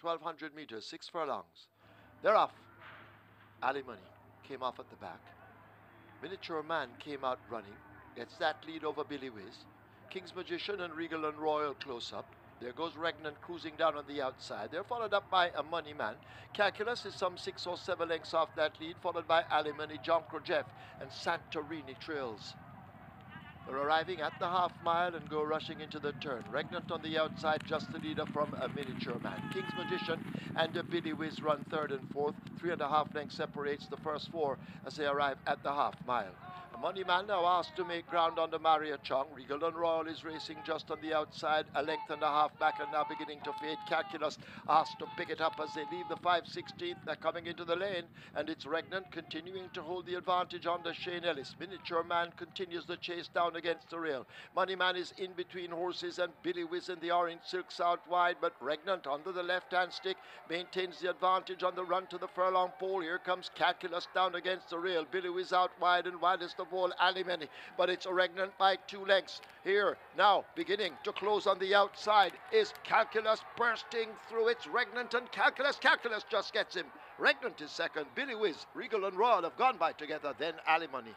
1200 meters, six furlongs. They're off. Alimony came off at the back. Miniature Man came out running. Gets that lead over Billy Whiz. King's Magician and Regal and Royal close up. There goes Regnant cruising down on the outside. They're followed up by a Moneyman. Calculus is some six or seven lengths off that lead, followed by Alimony, John Jeff, and Santorini Trills. They're arriving at the half mile and go rushing into the turn. Regnant on the outside, just the leader from a miniature man. King's Magician and a Billy Whiz run third and fourth. Three and a half lengths separates the first four as they arrive at the half mile. Moneyman now asked to make ground the Maria Chong. Regal and Royal is racing just on the outside, a length and a half back and now beginning to fade. Calculus asked to pick it up as they leave the 516th. They're coming into the lane and it's Regnant continuing to hold the advantage the Shane Ellis. Miniature Man continues the chase down against the rail. Moneyman is in between horses and Billy Whiz in the orange silks out wide, but Regnant under the left-hand stick maintains the advantage on the run to the furlong pole. Here comes Calculus down against the rail. Billy Whiz out wide and widest of of all Alimony, but it's Regnant by two lengths. Here now, beginning to close on the outside, is Calculus bursting through. It's Regnant and Calculus. Calculus just gets him. Regnant is second. Billy Whiz, Regal and Royal have gone by together, then Alimony.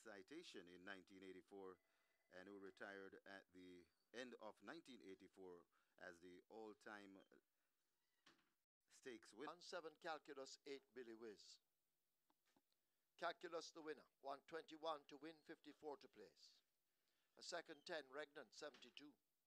Citation in 1984 and who retired at the end of 1984 as the all-time stakes winner. 1-7 Calculus, 8 Billy Whiz. Calculus the winner, 121 to win, 54 to place. A second 10, Regnant, 72.